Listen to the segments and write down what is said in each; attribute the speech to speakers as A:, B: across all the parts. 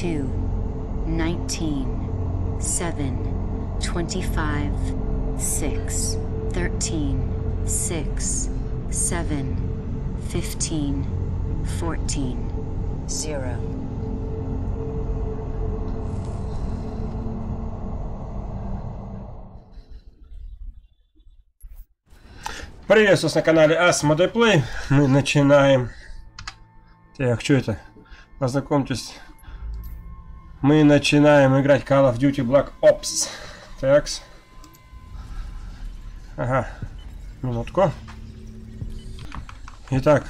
A: 2 19 7 25 6 13 6 7 15 14 0
B: Приветствую вас на канале Asmodeplay. Мы начинаем. Так, что это? Познакомьтесь. Мы начинаем играть Call of Duty Black Ops. Так. Ага. Минутку. Итак,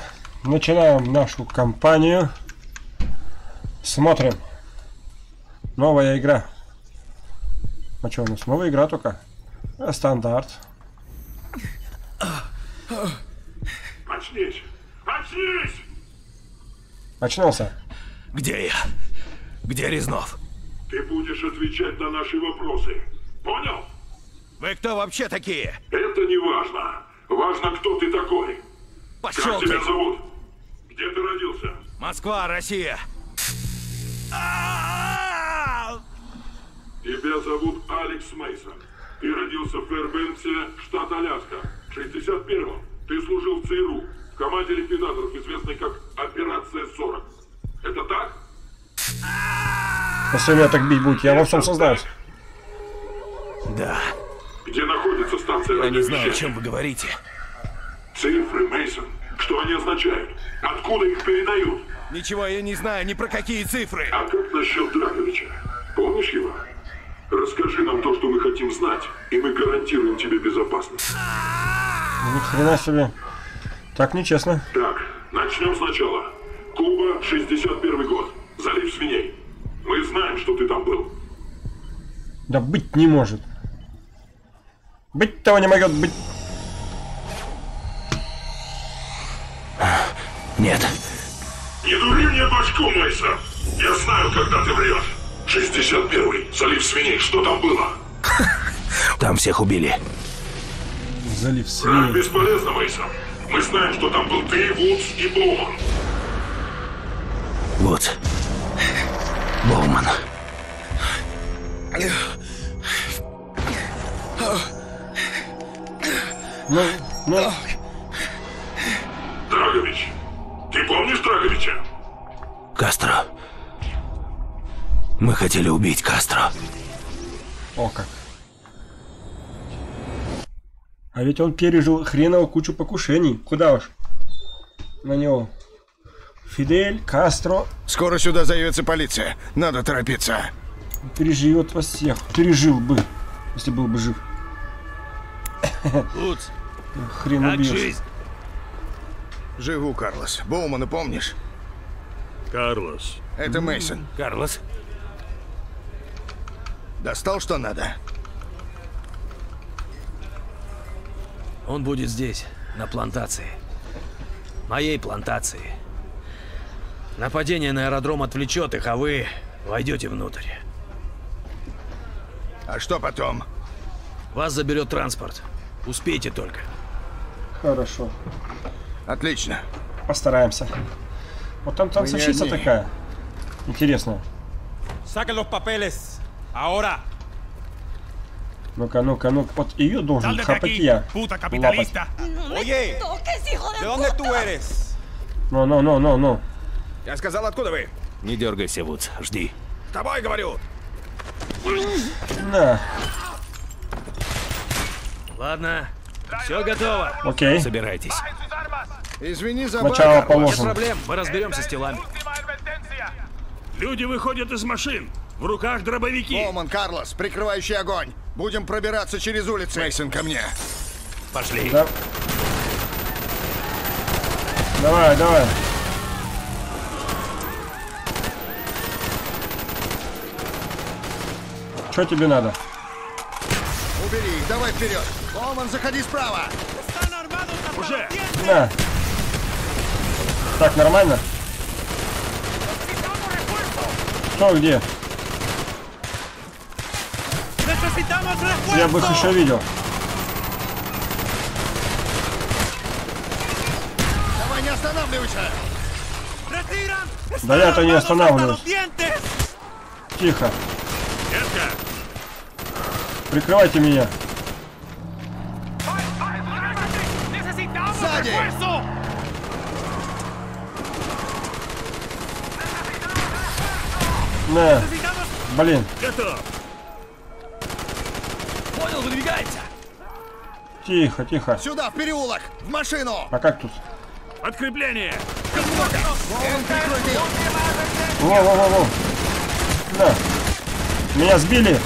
B: начинаем нашу кампанию. Смотрим. Новая игра. А что у нас? Новая игра только. Стандарт.
C: Очнись! Очнись!
B: Очнулся.
D: Где я? Где Резнов?
C: Ты будешь отвечать на наши вопросы. Понял?
D: Вы кто вообще такие?
C: Это не важно. Важно, кто ты такой.
D: Пошел
C: как
D: ты!
C: тебя зовут? Где ты родился?
D: Москва, Россия.
C: Тебя зовут Алекс Мейсон. Ты родился в Фэрбенксе, штат Аляска. В 61-м. Ты служил в ЦРУ. В команде ликвидаторов, известной как Операция 40. Это так?
B: Если меня так бить будет, я во всем сознаюсь.
D: Да.
C: Где находится станция
D: Я не знаю, о чем вы говорите.
C: Цифры, Мейсон. Что они означают? Откуда их передают?
D: Ничего я не знаю ни про какие цифры.
C: А как насчет Драговича? Помнишь его? Расскажи нам то, что мы хотим знать, и мы гарантируем тебе безопасность.
B: Ни хрена себе. Так нечестно.
C: Так, начнем сначала. Куба, 61 год. Залив свиней. Мы знаем, что ты там был.
B: Да быть не может. Быть того не может быть.
D: Нет.
C: Не дури мне башку, Мейсон. Я знаю, когда ты врешь. 61-й. Залив свиней. Что там было?
D: Там всех убили.
B: Залив
C: Враг
B: свиней.
C: бесполезно, Мейсон. Мы знаем, что там был ты, Вудс и Боуман.
D: Вот. Боуман.
B: Ну, ну,
C: Драгович. Ты помнишь Драговича?
D: Кастро. Мы хотели убить Кастро.
B: о как. А ведь он пережил хреново кучу покушений. Куда уж? На него. Фидель, Кастро
E: Скоро сюда заявится полиция. Надо торопиться.
B: переживет вас всех. Пережил бы, если был бы жив.
D: Луц,
B: Хрен
D: как
B: убьешь.
D: жизнь?
E: Живу, Карлос. Боумана помнишь?
C: Карлос.
E: Это Мейсон.
D: Карлос,
E: Достал, что надо?
D: он будет здесь, на плантации. Моей плантации. Нападение на аэродром отвлечет их, а вы войдете внутрь.
E: А что потом?
D: Вас заберет транспорт. Успейте только.
B: Хорошо.
E: Отлично.
B: Постараемся. Вот там танцовщица такая. Интересная.
F: Saquen los papeles. Ahora.
B: Ну-ка, ну-ка, ну Вот ее должен хапать я.
F: puta capitalista. Oye, ¿de
G: de
F: dónde tú eres?
B: Ну, ну, ну, ну, ну.
E: Я сказал, откуда вы?
D: Не дергайся, Вудс, жди.
E: С тобой говорю.
B: На.
D: Ладно, все готово.
B: Окей.
D: Собирайтесь.
E: Извини за
B: Сначала
E: Карлос.
D: Без
B: положим.
D: проблем, мы разберемся с телами.
C: Люди выходят из машин. В руках дробовики.
E: Боуман, Карлос, прикрывающий огонь. Будем пробираться через улицы. Мейсон, ко мне.
D: Пошли.
B: Да. Давай, давай. Что тебе надо?
E: Убери их, давай вперед. Боуман, заходи справа.
C: Уже.
B: На. Так, нормально? Что, где? Я бы их еще видел.
E: останавливайся!
F: ¡Retiran!
B: Да я-то не
F: ¡Están
B: останавливаюсь. Тихо. Прикрывайте меня.
E: Сзади!
B: На. Блин.
D: Понял, выдвигается.
B: Тихо, тихо.
E: Сюда, в переулок! В машину!
B: А как тут?
D: Подкрепление.
B: Во-во-во-во. На. Меня сбили.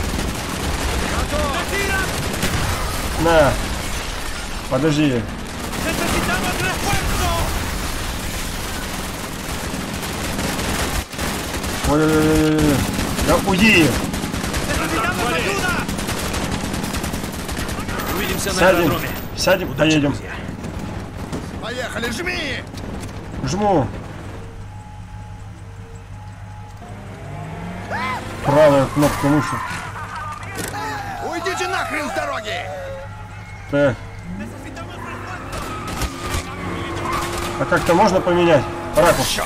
B: На. Подожди.
F: ¡Necesitamos refuerzo!
B: Ой-ой-ой-ой-ой. Да уйди.
F: ¡Necesitamos ayuda!
D: Увидимся на
B: Сядем.
D: аэродроме.
B: Сядем, поедем.
E: Поехали, жми!
B: Жму. Правая кнопка мыши.
E: Уйдите нахрен с дороги!
B: Так. А как-то можно поменять? Ракурс.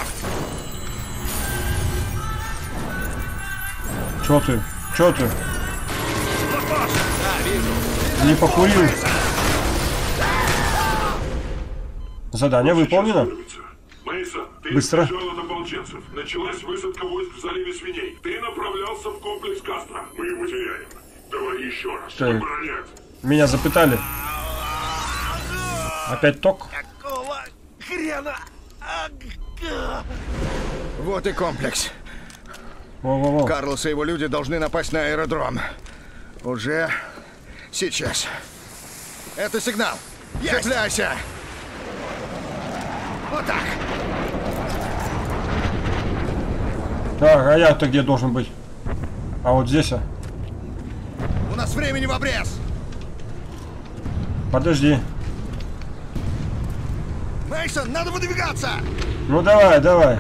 B: Чё ты? Чё ты? Не покурил. Задание выполнено.
C: Мейсон, ты
B: Быстро.
C: от ополченцев. Началась высадка войск в заливе свиней. Ты направлялся в комплекс Кастро. Мы его теряем. Давай еще раз.
B: Так. Меня запытали. Опять ток?
F: ¡Какого хрена!
E: Вот и комплекс.
B: Во-во-во.
E: Карлос и его люди должны напасть на аэродром. Уже сейчас. Это сигнал. Цепляйся! Вот так.
B: Так, а я-то где должен быть? А вот здесь, а?
E: У нас времени в обрез.
B: Подожди.
E: Мейсон, надо выдвигаться!
B: Ну давай, давай.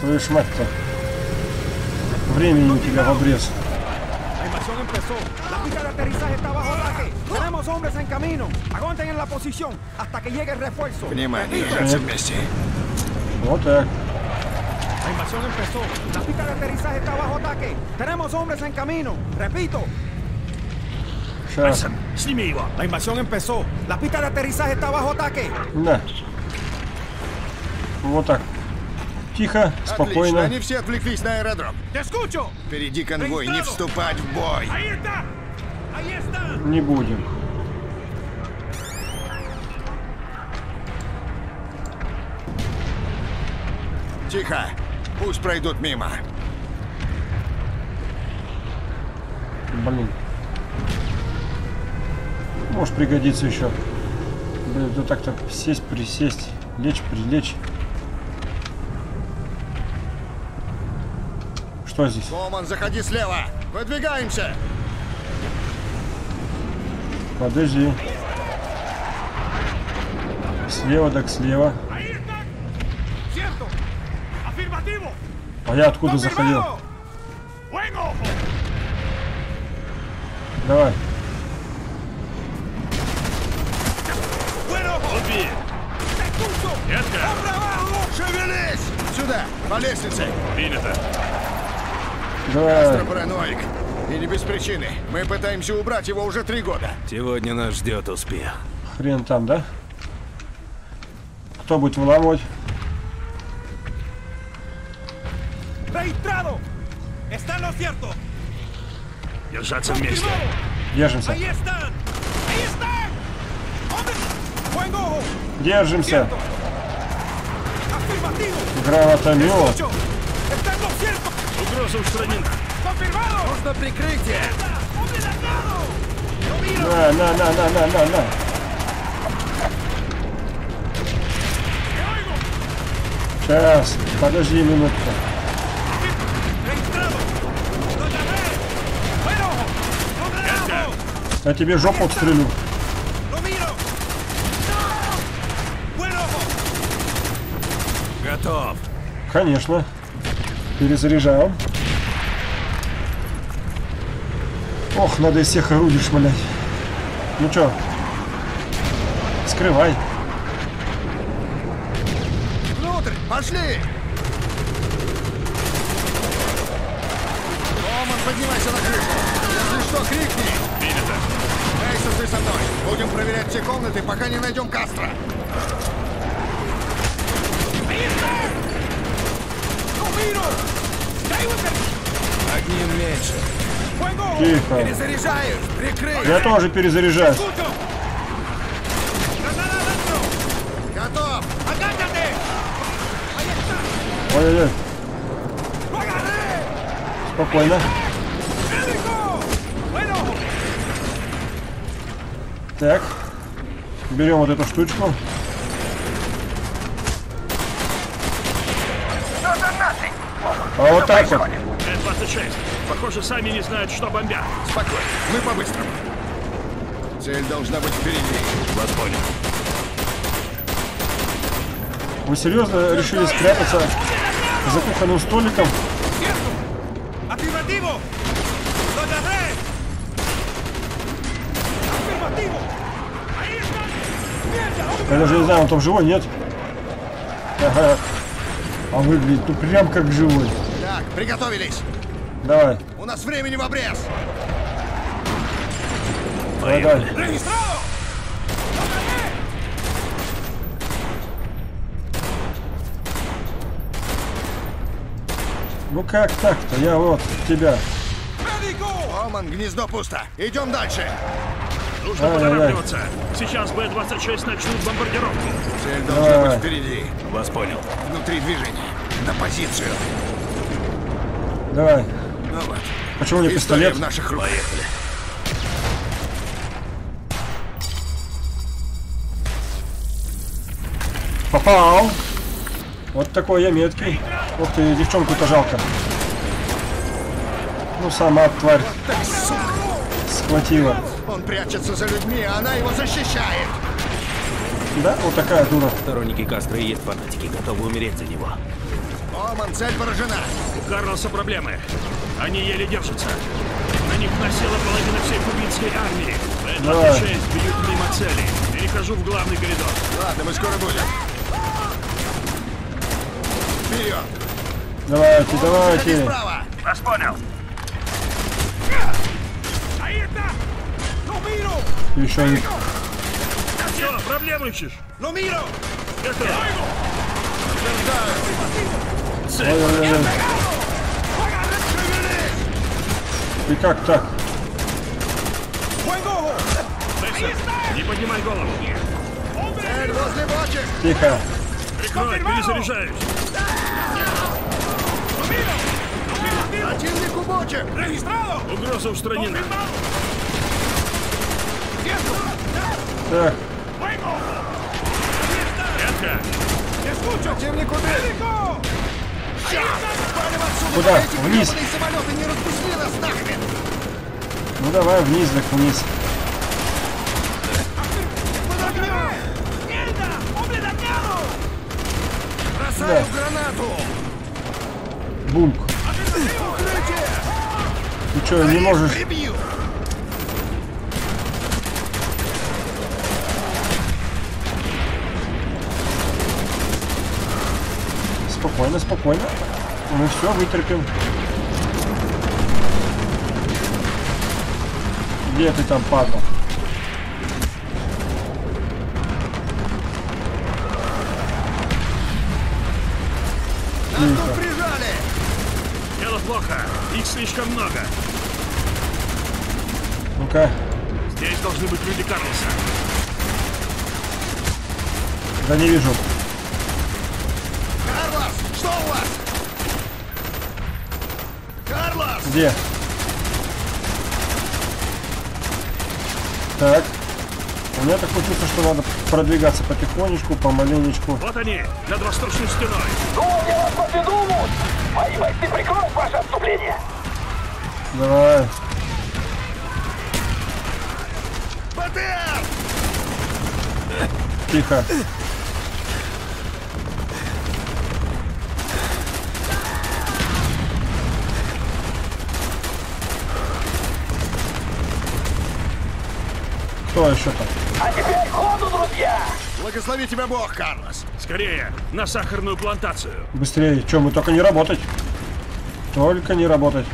B: Твою ж мать-то. Времени у тебя в обрез.
E: Внимание, держаться вместе.
B: Вот так.
G: La pista de aterrizaje está bajo ataque. Tenemos hombres en camino. Repito,
B: Сейчас.
D: Сними его.
G: la invasión empezó. La pista de aterrizaje está bajo ataque.
B: Да. Вот так. Тихо,
E: Отлично,
B: спокойно.
E: они все отвлеклись на аэродром. Впереди конвой, не вступать в бой.
B: Не будем.
E: Тихо. Пусть пройдут мимо.
B: Блин. Может пригодится еще. Блин, да так-то сесть, присесть, лечь, прилечь. Что здесь?
E: Коман, заходи слева. Выдвигаемся.
B: Подожди. Слева так слева. А я откуда заходил? Давай.
F: ¡Hombre abajo!
E: Шевелись! Сюда, по лестнице.
B: Давай.
E: Параноик. И не без причины. Мы пытаемся убрать его уже три года.
D: Сегодня нас ждет успех.
B: Хрен там, да? Кто будет выламывать?
F: ¡Registrado! ¡Está en lo cierto!
D: Держаться вместе.
B: Держимся.
F: ¡Ahí están! ¡Ahí están!
B: Держимся. Гранатомет.
D: Угроза устранена.
E: Нужно прикрытие.
B: На, на, на, на, на, на, на. Сейчас. Подожди минутку. Я тебе жопу отстрелю.
D: Готов.
B: Конечно. Перезаряжаем. Ох, надо из всех орудий шмалять. Ну чё? С открывай.
E: Внутрь, пошли! Оман, поднимайся на крышу. Если что, крикни.
F: Принято.
E: Мейсон, ты со мной. Будем проверять все комнаты, пока не найдем Кастро.
D: Одним меньше.
B: Тихо.
E: Перезаряжаюсь. Прикрыть.
B: Я тоже перезаряжаюсь.
G: ¡Escucho! ¡Granada adentro!
E: Готов.
B: Ой-ой-ой. Спокойно. Так. Берем вот эту штучку. А вот так вот.
F: Т-26. Похоже, сами не знают, что бомбят.
E: Спокойно. Мы по-быстрому. Цель должна быть впереди.
F: Вас понял.
B: Вы серьезно решили спрятаться за кухонным столиком? Я даже не знаю, он там живой, нет? Ага. А выглядит ну прям как живой.
E: Приготовились.
B: Давай,
E: У нас времени в обрез.
B: давай, давай. Ну как так-то? Я вот тебя.
E: Оман, гнездо пусто. Идем дальше.
F: Нужно
B: Ай-яй-яй.
F: поторапливаться. Сейчас Б-26 начнут бомбардировку.
E: Цель должна
B: Давай.
E: быть впереди.
F: Вас понял.
E: Внутри движения. На позицию.
B: Давай.
E: Ну вот.
B: Почему не пистолет?
E: в наших руках. Поехали.
B: Попал. Вот такой я меткий. Ух ты, девчонку-то жалко. Ну, сама тварь
E: Так, сука.
B: схватила.
E: Он прячется за людьми, а она его защищает.
B: Да, вот такая дура.
D: Сторонники Кастро и есть фанатики, готовы умереть за него.
E: Оман, цель поражена.
F: У Карлоса проблемы. Они еле держатся. На них насела половина всей кубинской армии. Б-26 бьют мимо цели. Перехожу в главный коридор.
E: Ладно, мы скоро будем. Вперед.
B: Давайте,
E: Заходи
B: давайте.
F: Вас понял.
B: Еще не...
F: Все, проблему ищешь?
G: ¡Lo miro!
F: Это... Цель.
B: Ой-ой-ой.
G: ¡Lo agarré!
B: И как так?
F: Не поднимай голову.
E: Цель возле бочек.
B: Тихо.
F: Прикрой, перезаряжаюсь.
E: Противник у бочек.
F: Угроза устранена.
B: Так,
F: Ветка.
E: Противник убит.
B: Куда? Вниз. ну давай вниз, так вниз.
E: Бросаю гранату.
B: Бумк.
E: Укрытие.
B: Ты что, не можешь...
E: Прибью.
B: Спокойно, спокойно. Мы все вытерпим. Где ты там, падла?
E: Нас тут прижали.
F: дело плохо. Их слишком много.
B: Ну-ка,
F: Здесь должны быть люди Карлоса.
B: да не вижу.
E: Карлос, что у вас? Карлос!
B: Где? Так. У меня такое чувство, что надо продвигаться потихонечку, помаленечку.
F: Вот они, над восточной стеной.
B: Давай.
E: БТР!
B: Тихо. Кто еще там?
E: Благослови тебя Бог, Карлос.
F: Скорее, на сахарную плантацию.
B: Быстрее. Че, мы только не работать. Только не работать.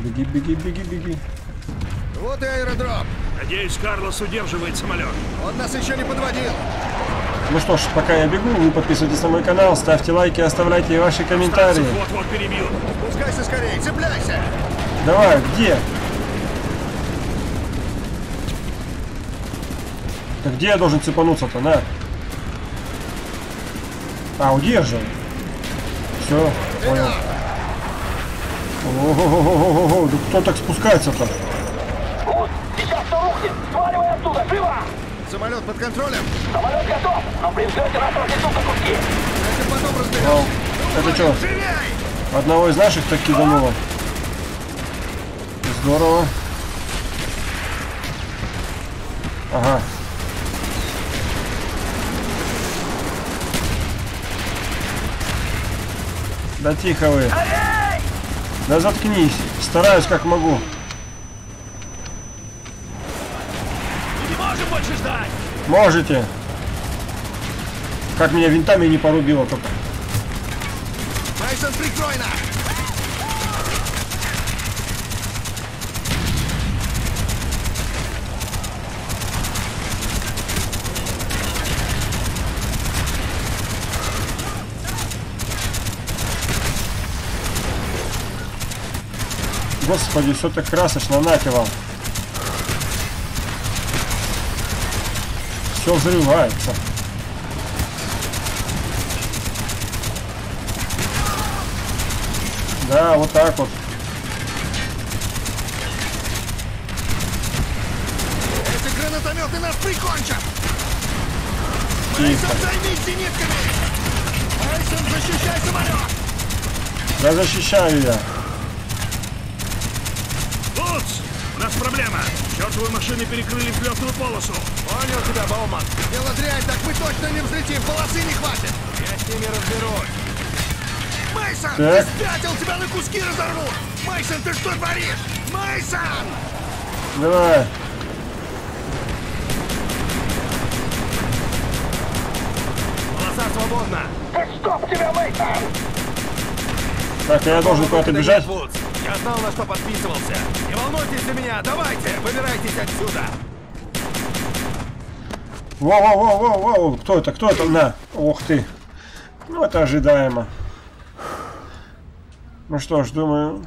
B: Беги, беги, беги, беги.
E: Вот и аэродром.
F: Надеюсь, Карлос удерживает самолет.
E: Он нас еще не подводил.
B: Ну что ж, пока я бегу, вы подписывайтесь на мой канал, ставьте лайки, оставляйте ваши комментарии.
F: Вот-вот перебьют.
E: Спускайся скорее, цепляйся.
B: Давай, где? Так где я должен цепануться-то, на? А, удерживай. Все, понял. Ого-го-го-го-го, да кто так спускается-то?
H: Сейчас все рухнет! Сваливай оттуда! Живо!
E: Самолет под контролем.
H: Самолет готов! Но при взлете нас разнесут на куски!
E: Это потом разберем.
B: Это что, одного из наших так кидануло? Здорово. Ага. Да тихо вы. Да заткнись. Стараюсь как могу.
F: Не можем больше ждать!
B: Можете. Как меня винтами не порубило только.
E: Мейсон, прикрой нас.
B: Господи, все так красочно, нате вам. Все взрывается. Да, вот так вот.
E: Эти гранатометы нас прикончат.
B: Тихо.
E: Займись зенитками. Мейсон, защищай самолет.
B: Да защищаю я.
F: Луц! У нас проблема! Чертовы машины перекрыли взлетную полосу!
G: Понял тебя, Бауман.
E: Дело дрянь, так мы точно не взлетим. Полосы не хватит.
G: Я с ними разберусь.
E: Мейсон,
B: Так.
E: ты спятил, тебя на куски разорвут. Мейсон, ты что творишь? Мейсон!
B: Давай.
G: Полоса свободна.
H: Да стоп тебя, Мейсон!
B: Так, я должен куда-то бежать.
G: Вудс. Я знал, на что подписывался. Не волнуйтесь за меня. Давайте, выбирайтесь отсюда.
B: Воу-воу-воу-воу-воу. Кто это? Кто это? На. Ух ты. Ну, это ожидаемо. Ну что ж, думаю...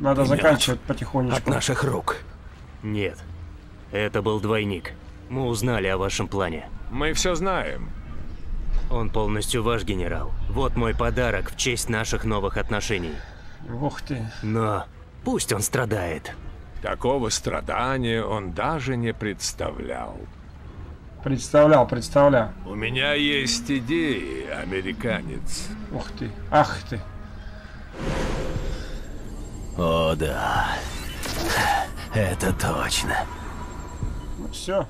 B: Надо заканчивать
D: От
B: потихонечку.
D: наших рук. Нет. Это был двойник. Мы узнали о вашем плане.
I: Мы все знаем.
D: Он полностью ваш генерал. Вот мой подарок в честь наших новых отношений.
B: Ух ты.
D: Но пусть он страдает.
I: Такого страдания он даже не представлял.
B: Представлял, представлял.
I: У меня есть идеи, американец.
B: Ух ты. Ах ты.
D: О, да. Это точно.
B: Ну все.